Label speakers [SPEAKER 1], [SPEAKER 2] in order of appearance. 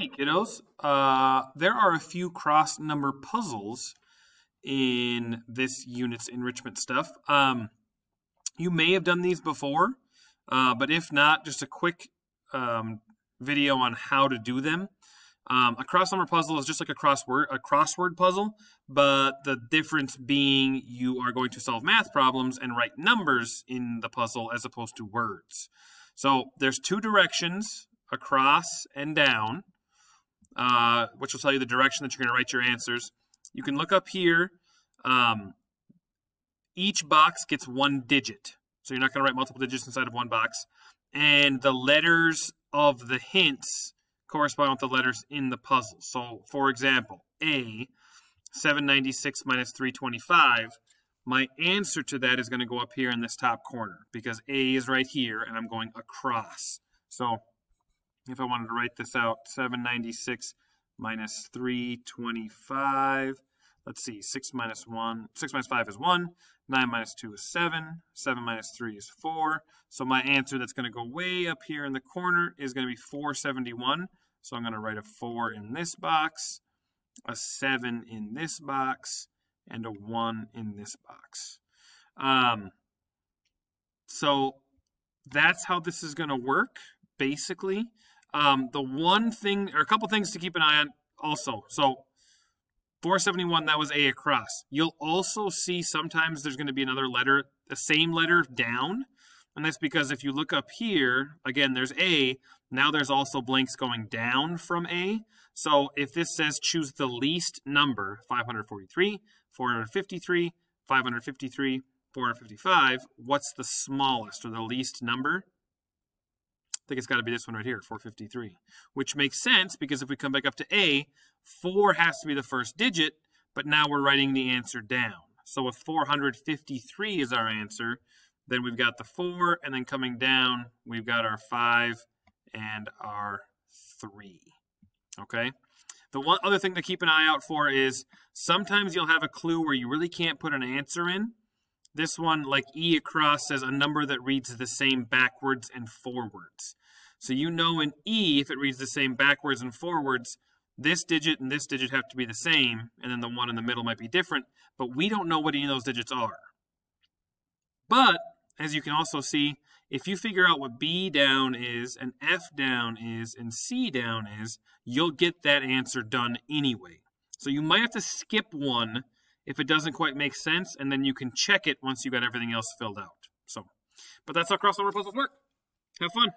[SPEAKER 1] Hey kiddos, uh, there are a few cross number puzzles in this unit's enrichment stuff. Um, you may have done these before, uh, but if not, just a quick um, video on how to do them. Um, a cross number puzzle is just like a crossword a crossword puzzle, but the difference being you are going to solve math problems and write numbers in the puzzle as opposed to words. So there's two directions, across and down uh, which will tell you the direction that you're going to write your answers. You can look up here. Um, each box gets one digit. So you're not going to write multiple digits inside of one box. And the letters of the hints correspond with the letters in the puzzle. So, for example, A, 796 minus 325, my answer to that is going to go up here in this top corner because A is right here and I'm going across. So if I wanted to write this out, 796 minus 325. Let's see, 6 minus 1, 6 minus 5 is 1, 9 minus 2 is 7, 7 minus 3 is 4. So my answer that's going to go way up here in the corner is going to be 471. So I'm going to write a 4 in this box, a 7 in this box, and a 1 in this box. Um, so that's how this is going to work, basically. Um, the one thing, or a couple things to keep an eye on also. So 471, that was A across. You'll also see sometimes there's going to be another letter, the same letter down. And that's because if you look up here, again, there's A. Now there's also blanks going down from A. So if this says choose the least number, 543, 453, 553, 455, what's the smallest or the least number? Think it's got to be this one right here, 453, which makes sense because if we come back up to A, 4 has to be the first digit, but now we're writing the answer down. So if 453 is our answer, then we've got the 4, and then coming down, we've got our 5 and our 3. Okay? The one other thing to keep an eye out for is sometimes you'll have a clue where you really can't put an answer in. This one, like E across, says a number that reads the same backwards and forwards. So you know in E, if it reads the same backwards and forwards, this digit and this digit have to be the same, and then the one in the middle might be different, but we don't know what any of those digits are. But, as you can also see, if you figure out what B down is, and F down is, and C down is, you'll get that answer done anyway. So you might have to skip one if it doesn't quite make sense, and then you can check it once you got everything else filled out. So, but that's how crossword puzzles work. Have fun.